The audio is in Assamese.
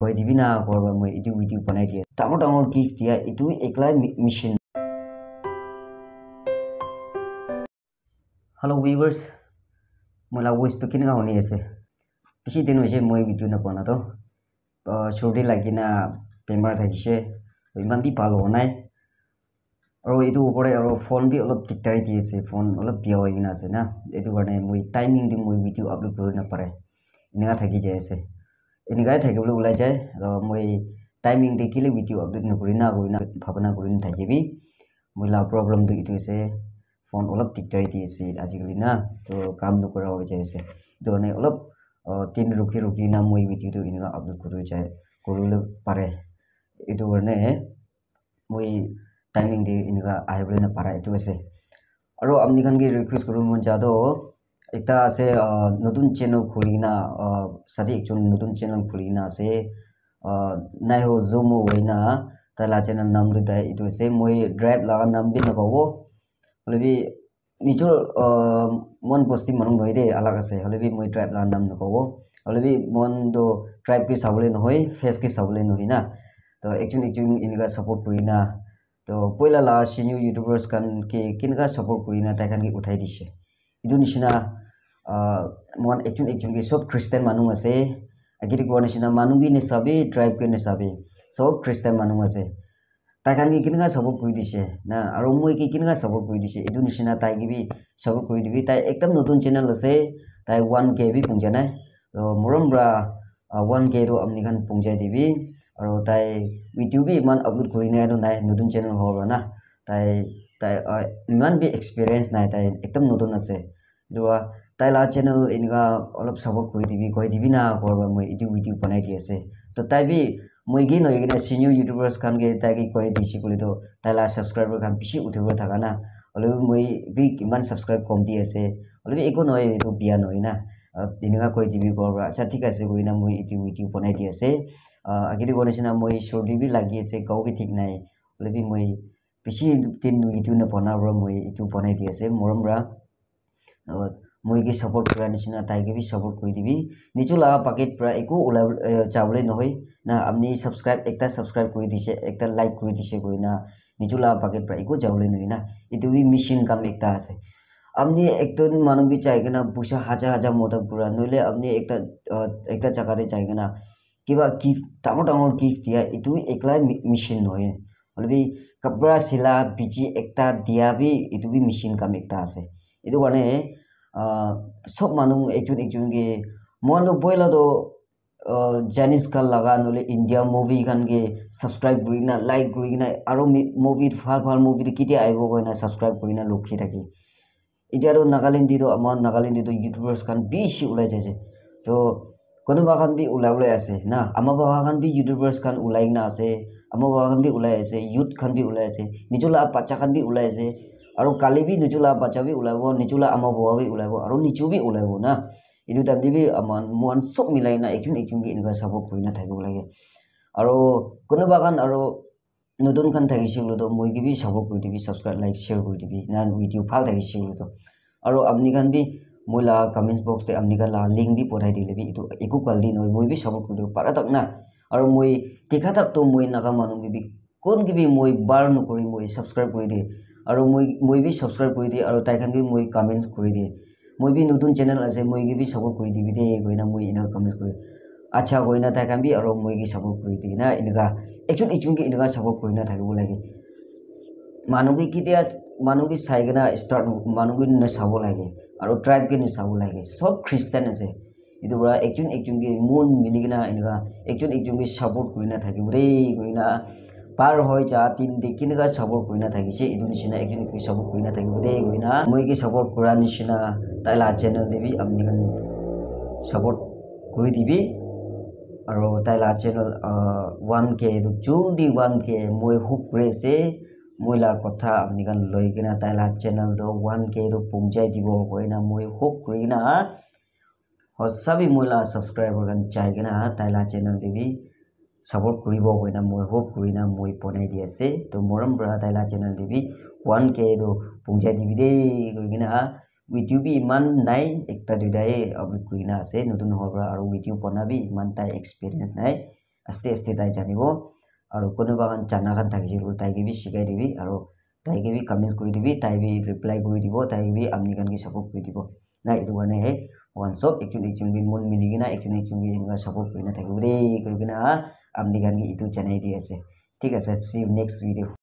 কৈ দিবি না কৰবা মই এইটো ভিডিঅ' বনাই দিয়ে। ডাঙৰ ডাঙৰ গিফ্ট দিয়া এইটো একলাই মেচিন হেল্ল' উইভাৰ্ছ মই লাভ ভইচটো কেনেকুৱা শুনি আছে? বেছি দিন হৈছে মই ভিডিঅ' নবনাতো চৰ্দি লাগি না বেমাৰ থাকিছে ইমান বি ভাল হোৱা নাই। আৰু এইটো ওপৰে আৰু ফোন বি অলপ দিগদাৰি দি আছে ফোন অলপ বিয়া হৈ কিনে আছে না। এইটো কাৰণে মই টাইমিং দি মই ভিডিঅ' আপলোড কৰিব নাপাৰে। এনেকুৱা থাকি যাই আছে। এনেকুৱাই থাকিবলৈ ওলাই যায় মই টাইমিং দেখিলে ভিডিঅ' আপলোড নকৰি না কৰি না ভাৱনা কৰি নাথাকিবি মই লাভ প্ৰব্লেমটো এইটো হৈছে ফোন অলপ দিগদাৰি দি আছে আজিকালি না তো কাম নকৰা হৈ যাই আছে সেইটো কাৰণে অলপ দিন ৰখি ৰখি না মই ভিডিঅ'টো এনেকুৱা আপলোড কৰি যায় কৰিবলৈ পাৰে এইটো কাৰণে মই টাইমিং দি এনেকুৱা আহিবলৈ নাপাৰা এইটো আছে আৰু আপুনি খানকে ৰিকুৱেষ্ট কৰিব মন যাওঁতো একটা আছে নতুন চেনেল খুলি কিনা সাথে একজন নতুন চেনেল খুলি কিনা আছে নাই হো জুমো হয় না তাইলা চেনেল নাম দুটা এইটো আছে মই ড্ৰাইভ লগা নাম দি নাপাব হ'লে নিজৰ মন বস্তি মানুহ নহয় দেই আলাগ আছে হ'লে মই ড্ৰাইভ লগা নাম নাপাব হ'লে মনটো ট্ৰাইবকে চাবলৈ নহয় ফেচকে চাবলৈ নহয় না তো একজন একজন এনেকুৱা ছাপৰ্ট কৰি না তো পইলা লা চিনিয়ৰ ইউটিউবাৰ্ছ খানকে কেনেকুৱা ছাপৰ্ট কৰি না তাইখানকে উঠাই দিছে এইটো নিচিনা একজন একজনকে চব খ্ৰীষ্টান মানুহ আছে আগেদি কোৱা নিচিনা মানুহকে নেচাবি ট্ৰাইবকে নেচাবি চব খ্ৰীষ্টান মানুহ আছে তাইখানকে কেনেকুৱা ছাপৰ্ট কৰি দিছে না আৰু মই কি কেনেকুৱা ছাপৰ্ট কৰি দিছে এইটো নিচিনা তাইকে বি ছাপৰ্ট কৰি দিবি তাই একদম নতুন চেনেল আছে তাই ওৱান কে বি পুংজা নাই মৰমৰা ওৱান কেটো আপুনি খান পুংজাই দিবি আৰু তাই ভিডিঅ' ইমান আপলোড কৰি নাই নাই নতুন চেনেল হ'ব না তাই তাই ইমান বি এক্সপিৰিয়েঞ্চ নাই তাই একদম নতুন আছে তাই লা চেনেল এনেকুৱা অলপ ছাপৰ্ট কৰি দিবি কৈ দিবি না কৰবা মই এইটো ভিডিঅ' বনাই দি আছে। তো তাই বি মই কি নহয় কিনে চিনিয়ৰ ইউটিউবাৰ্ছ খানকে তাইকে কৈ দিছে বুলিতো তাই লা ছাবস্ক্ৰাইবাৰ খান বেছি উঠিব থকা না। হ'লেও মই বি ইমান ছাবস্ক্ৰাইব কম দি আছে। হ'লেও একো নহয় এইটো বিয়া নহয় না। এনেকুৱা কৈ দিবি কৰবা আচ্ছা ঠিক আছে কৈ না মই এইটো ভিডিঅ' বনাই দি আছে। আগেদি কোৱা নিচিনা মই চৰ্দি বি লাগি আছে গাঁৱকে ঠিক নাই। হ'লে মই বেছি দিন এইটো নবনাব মই এইটো বনাই দি আছে মৰমৰা কি ছাপৰ্ট কৰা নিচিনা তাইকে বি ছাপৰ্ট কৰি দিবি। নিজৰ লগা পাকেট পৰা একো ওলাই যাবলৈ নহয়। না আপুনি ছাবস্ক্ৰাইব একটা ছাবস্ক্ৰাইব কৰি দিছে একটা লাইক কৰি দিছে কৈ না নিজৰ লগা পাকেট পৰা একো যাবলৈ নহয় না। এইটো বি মেচিন কাম একটা আছে। আপনি একজন মানুষকে চাইগে না পয়সা হাজার হাজার মদক পুরা নইলে আপনি একটা একটা জায়গাতে চাইগে না কিবা গিফট ডাঙৰ ডাঙৰ গিফট দিয়া এইটো একলাই মেচিন নহয়। হ'লে কাপোৰা চিলা বিজি একটা দিয়া বি এইটো বি মেচিন কাম একটা আছে। এইটো কাৰণে চব মানুহ একজন একজনকে মইতো বইলাতো জানিজ খান লগা নহ'লে ইণ্ডিয়া মুভি খানকে ছাবস্ক্ৰাইব কৰি কিনা লাইক কৰি কিনা আৰু মুভিত ভাল ভাল মুভিটো কেতিয়া আহিব কৈ না ছাবস্ক্ৰাইব কৰি কিনা ৰখি থাকি এতিয়াতো নাগালেণ্ডেতো আমাৰ নাগালেণ্ডেতো ইউটিউবাৰ্ছ খান বেছি ওলাই যাইছে তো কোনোবা খান বি ওলাই ওলাই আছে না আমাৰ বাবা খান বি ইউটিউবাৰ্ছ খান ওলাই কিনা আছে আমাৰ বাবা খান বি ওলাই আছে ইউথ খান বি ওলাই আছে নিজৰ বাচ্চা খান বি ওলাই আছে আৰু কালি বি নিজৰ লগা বাচ্চা বি ওলাব নিজৰ লগা আমাৰ বাবা বি ওলাব আৰু নিজেও বি ওলাব না এইটো টাইমতে বি আমাৰ মন চব মিলাই না একজন একজনকে এনেকুৱা ছাপৰ্ট কৰি নাথাকিব লাগে আৰু কোনোবা খান আৰু নতুন খান থাকিছে বোলোতো মই কি ছাপৰ্ট কৰি দিবি ছাবস্ক্ৰাইব লাইক শ্বেয়াৰ কৰি দিবি না ভিডিঅ' ভাল থাকিছে বোলোতো আৰু আপুনি খান বি মই লা কমেণ্টছ বক্সতে আপুনি খান লা লিংক বি পঠাই দিলে বি এইটো একো কালি নহয় মই বি ছাপৰ্ট কৰি দিব পাৰা তাক না আৰু মই দেখা তাকতো মই নাগা মানুহ কিবি কোন কিবি মই বাৰ নকৰি মই ছাবস্ক্ৰাইব কৰি দিয়ে আৰু মই মই বি ছাবস্ক্ৰাইব কৰি দিয়ে আৰু তাইখান বি মই কমেণ্টছ কৰি দিয়ে। মই বি নতুন চেনেল আছে মই কি বি ছাপৰ্ট কৰি দিবি দেই কৈ না মই এনেকুৱা কমেণ্টছ কৰি আচ্ছা কৈ না তাইখান বি আৰু মই কি ছাপৰ্ট কৰি দিয়ে না এনেকুৱা একজন একজনকে এনেকুৱা ছাপৰ্ট কৰি নাথাকিব লাগে। মানুহকে কেতিয়া মানুহকে চাই কিনে ষ্টাৰ্ট মানুহকে নাচাব লাগে আৰু ট্ৰাইবকে নাচাব লাগে চব খ্ৰীষ্টান আছে। এইটো পৰা একজন একজনকে মন মিলি কিনে এনেকুৱা একজন একজনকে ছাপৰ্ট কৰি নাথাকিব দেই কৈ না পাৰ হৈ যা তিনিটি কেনেকুৱা ছাপৰ্ট কৰি নাথাকিছে এইটো নিচিনা একজন একজন ছাপৰ্ট কৰি নাথাকিব দেই কৈ না মই কি ছাপৰ্ট কৰা নিচিনা তাই লা চেনেল দিবি আপুনি ছাপৰ্ট কৰি দিবি আৰু তাই লা চেনেল ওৱান কে জলদি ওৱান কে মই হোপ কৰি আছে মই লা কথা আপুনি কান লৈ কিনে তাই লা চেনেলটো ওৱান কেটো পুংজাই দিব কৈ না মই হোপ কৰি কিনা সঁচাবি মই লা ছাবস্ক্ৰাইবাৰ কান চাই কিনা তাই লা চেনেল দিবি ছাপৰ্ট কৰিব কৈ না মই হোপ কৰি না মই বনাই দি আছে। তো মৰম পৰা তাই লা চেনেল দিবি ওৱান কেটো পুংজাই দিবি দেই কৈ কিনা। ভিডিঅ' বি ইমান নাই একটা দুটাই আপলোড কৰি কিনা আছে নতুন হোৱাৰ পৰা। আৰু ভিডিঅ' বনাবি ইমান তাই এক্সপিৰিয়েঞ্চ নাই। আস্তে আস্তে তাই জানিব। আৰু কোনোবা খান জানা খান থাকিছে তাইকে বি শিকাই দিবি। আৰু তাইকে বি কমেণ্টছ কৰি দিবি তাই বি ৰিপ্লাই কৰি দিব তাইকে বি আপনি খানকে ছাপোৰ্ট কৰি দিব। না এইটো কাৰণেহে ওৱান চব একজন একজনকে মন মিলি কিনা একজন একজনকে এনেকুৱা ছাপোৰ্ট কৰি নাথাকিব দেই কৈ কিনা। আপনি খানকে এইটো জনাই দি আছে ঠিক আছে চি নেক্সট ভিডিঅ'